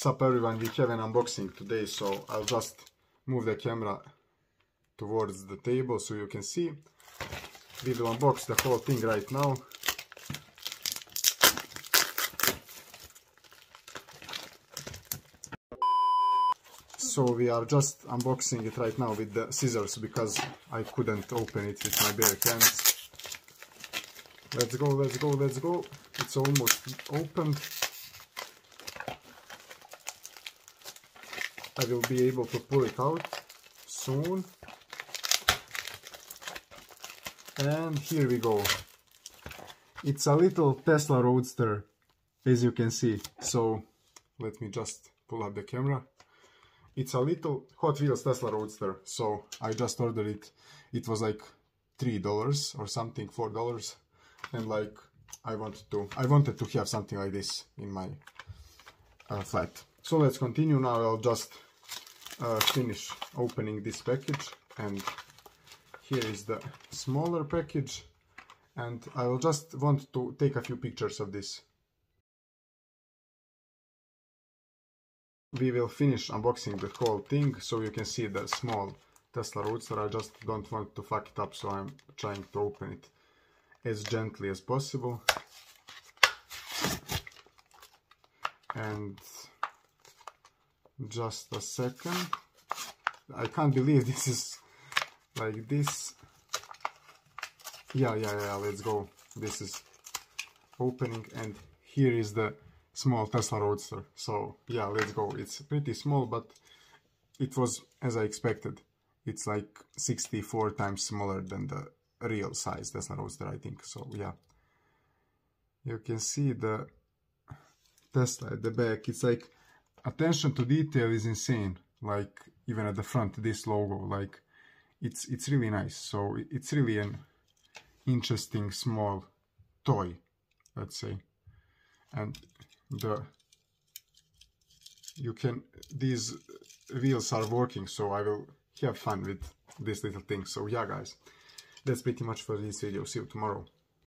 Sup everyone, we have an unboxing today, so I'll just move the camera towards the table so you can see. We will unbox the whole thing right now. So we are just unboxing it right now with the scissors because I couldn't open it with my bare hands. Let's go, let's go, let's go. It's almost opened. I will be able to pull it out soon. And here we go. It's a little Tesla Roadster, as you can see. So let me just pull up the camera. It's a little Hot Wheels Tesla Roadster. So I just ordered it. It was like $3 or something, $4 and like I wanted to I wanted to have something like this in my uh, flat so let's continue now I'll just uh, finish opening this package and here is the smaller package and I will just want to take a few pictures of this. We will finish unboxing the whole thing so you can see the small Tesla Roadster. I just don't want to fuck it up so I'm trying to open it as gently as possible. And just a second. I can't believe this is like this. Yeah yeah yeah let's go. This is opening and here is the small Tesla Roadster. So yeah let's go. It's pretty small but it was as I expected it's like 64 times smaller than the real size Tesla Roadster, I think. So yeah, you can see the Tesla at the back. It's like attention to detail is insane. Like even at the front, this logo, like it's it's really nice. So it's really an interesting small toy, let's say. And the you can these wheels are working, so I will have fun with this little thing. So yeah, guys that's pretty much for this video. See you tomorrow.